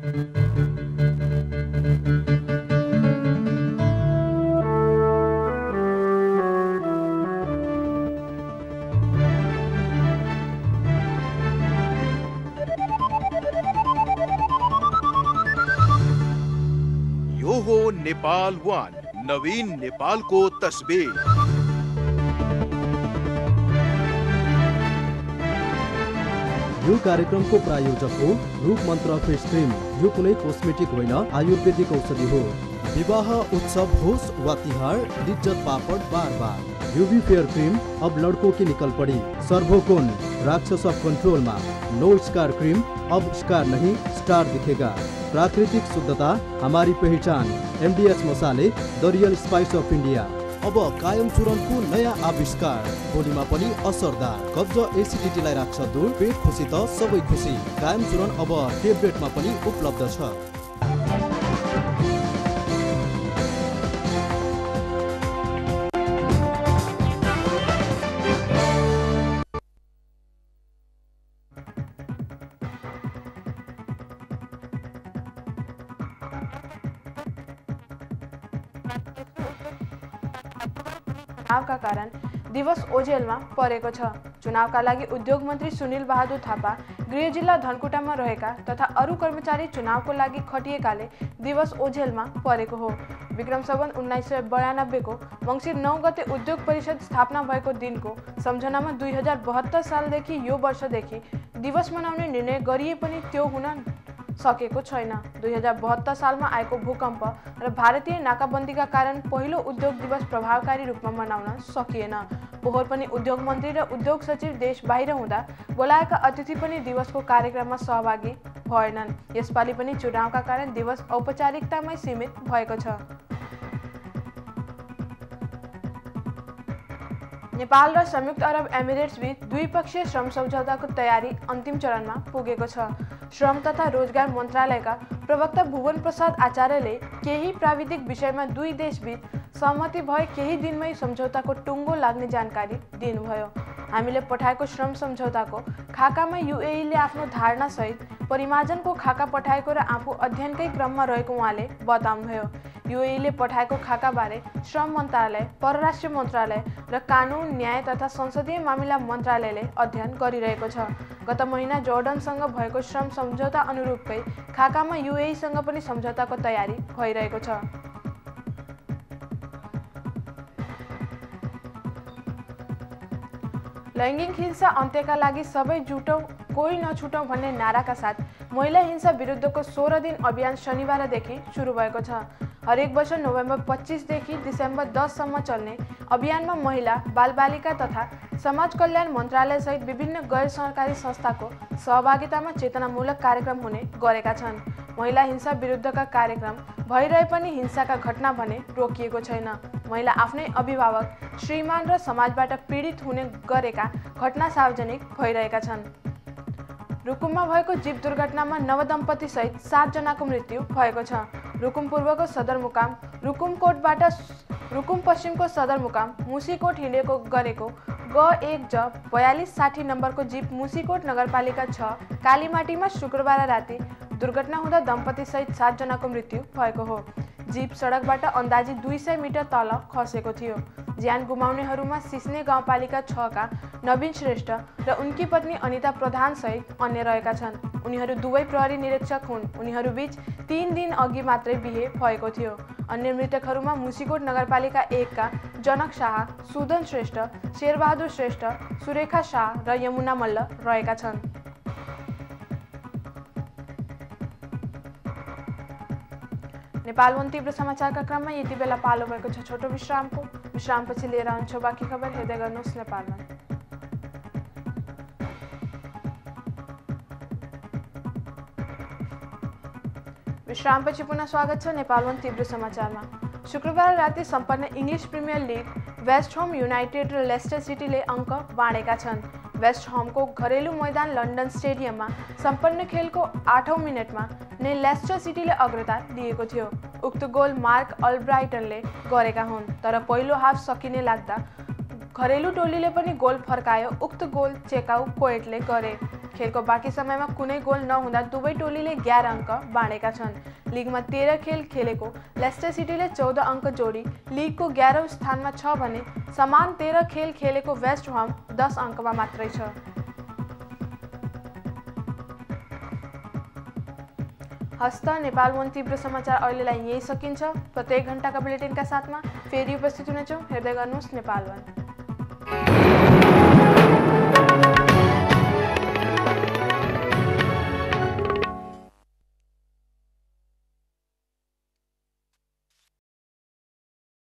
यो हो नेपाल वान नवीन नेपालको तस्बिर यो कार्यक्रमको प्रायोजक हो रूप मन्त्र फेस क्रिम यो कुनै कोस्मेटिक होइन, आयुर्वेदिक औषधि हो। विवाह उत्सव होस् वा तिहार लिज्जत पापड बार बार यूवी फेयर क्रीम अब लड़कों की निकल पड़ी। सर्वोकोन, राक्षस ऑफ़ कंट्रोल में नो स्कार क्रीम अब स्कार नहीं स्टार दिखेगा। प्राकृतिक शुद्धता, हमारी पहचान। एमडीएच मसाले the real spice of India अब कायम चूरणको नयाँ आविष्कार। बोलीमा पनि असरदार। कब्ज एसिडिटीलाई राख्छ दूर पेट खुसी त सबै खुसी। कायम चूरण अब टेब्लेटमा पनि उपलब्ध छ। चुनावका कारण दिवस ओझेलमा परेको छ। चुनावका लागि उद्योग मन्त्री सुनिल बहादुर थापा गृह जिल्ला धनकुटामा रहेका तथा अरू कर्मचारी चुनावको लागि खटिएकाले दिवस ओझेलमा परेको हो। विक्रम सम्बन्ध उन्नाइस सय बयानब्बेको मङ्सिर नौ गते उद्योग परिषद स्थापना भएको दिनको सम्झनामा दुई हजार बहत्तर सालदेखि यो वर्षदेखि दिवस मनाउने निर्णय गरिए पनि त्यो हुन सकेको छैन। दुई हजार बहत्तर सालमा आएको भूकम्प र भारतीय नाकाबन्दीका कारण पहिलो उद्योग दिवस प्रभावकारी रूपमा मनाउन सकिएन। पोहोर पनि उद्योग मन्त्री र उद्योग सचिव देश बाहिर हुँदा बोलाएका अतिथि पनि दिवसको कार्यक्रममा सहभागी भएनन्। यसपालि पनि चुनावका कारण दिवस औपचारिकतामै सीमित भएको छ। नेपाल र संयुक्त अरब एमिरेट्स बीच द्विपक्षीय श्रम सम्झौताको तयारी अन्तिम चरणमा पुगेको छ। श्रम तथा रोजगार मन्त्रालयका प्रवक्ता भुवन प्रसाद आचार्यले केही प्राविधिक विषयमा दुई देशबीच सहमति भए केही दिनमै सम्झौताको टुङ्गो लाग्ने जानकारी दिनुभयो। हामीले पठाएको श्रम सम्झौताको खाकामा युएईले आफ्नो धारणासहित परिमार्जनको खाका पठाएको र आफू अध्ययनकै क्रममा रहेको उहाँले बताउनुभयो। युएईले पठाएको खाकाबारे श्रम मन्त्रालय परराष्ट्र मन्त्रालय र कानुन न्याय तथा संसदीय मामिला मन्त्रालयले अध्ययन गरिरहेको छ। गत महिना जोर्डनसँग भएको श्रम सम्झौता अनुरूपकै खाकामा युएईसँग पनि सम्झौताको तयारी भइरहेको छ। लैङ्गिक हिंसा अन्त्यका लागि सबै जुटौँ कोही नछुटौँ भन्ने नाराका साथ महिला हिंसा विरुद्धको सोह्र दिन अभियान शनिबारदेखि सुरु भएको छ। हरेक वर्ष नोभेम्बर पच्चिसदेखि डिसेम्बर दससम्म चल्ने अभियानमा महिला बालबालिका तथा समाज कल्याण मन्त्रालयसहित विभिन्न गैर सरकारी संस्थाको सहभागितामा चेतनामूलक कार्यक्रम हुने गरेका छन्। महिला हिंसा विरुद्धका कार्यक्रम भइरहे पनि हिंसाका घटना भने रोकिएको छैन। महिला आफ्नै अभिभावक श्रीमान र समाजबाट पीडित हुने गरेका घटना सार्वजनिक भइरहेका छन्। रुकुममा भएको जीव दुर्घटनामा नवदम्पतिसहित सातजनाको मृत्यु भएको छ। रुकुम पूर्वको सदरमुकाम रुकुम कोटबाट रुकुम पश्चिमको सदरमुकाम मुसीकोट हिँडेको गरेको ग एक ज बयालिस साठी नम्बरको जीप मुसीकोट नगरपालिका छ कालीमाटीमा शुक्रबार राति दुर्घटना हुँदा दम्पतिसहित सातजनाको मृत्यु भएको हो। जीप सडकबाट अन्दाजी दुई सय मिटर तल खसेको थियो। ज्यान गुमाउनेहरूमा सिस्ने गाउँपालिका छका नवीन श्रेष्ठ र उनकी पत्नी अनिता प्रधानसहित अन्य रहेका छन्। उनीहरू दुवै प्रहरी निरीक्षक हुन्। उनीहरूबीच तिन दिन अघि मात्रै बिहे भएको थियो। अन्य मृतकहरूमा मुसिकोट नगरपालिका एकका जनक शाह सुदन श्रेष्ठ शेरबहादुर श्रेष्ठ सुरेखा शाह र यमुना मल्ल रहेका छन्। नेपाल वन तीव्र समाचारका क्रममा यति बेला पालो भएको छ छोटो विश्रामको। विश्रामपछि लिएर आउँछौँ बाँकी खबर हेर्दै गर्नुहोस् नेपालमा। विश्रामपछि पुनः स्वागत छ नेपाल वन तीव्र समाचारमा। शुक्रबार राति सम्पन्न English premier league West Ham United र लेस्टर सिटीले अङ्क बाँडेका छन्। वेस्ट होमको घरेलु मैदान लन्डन स्टेडियममा सम्पन्न खेलको आठौँ मिनटमा नै लेस्टर सिटीले अग्रता लिएको थियो उक्त गोल मार्क अल्ब्राइटनले गरेका हुन् तर पहिलो हाफ सकिने लाग्दा घरेलु टोलीले पनि गोल फर्कायो उक्त गोल चेकाउ कोएटले गरे खेलको बाँकी समयमा कुनै गोल नहुँदा दुवै टोलीले एघार अङ्क बाँडेका छन्। लिगमा तेह्र खेल खेलेको लेस्टर सिटीले चौध अङ्क जोडी लिगको एघारौँ स्थानमा छ भने समान तेह्र खेल खेलेको वेस्ट हम दस अङ्कमा मात्रै छ। हस्त नेपाल वन तीव्र समाचार अहिलेलाई यही सकिन्छ। प्रत्येक घन्टाका बुलेटिनका साथमा फेरि उपस्थित हुनेछौँ। हेर्दै गर्नुहोस् नेपाल वन।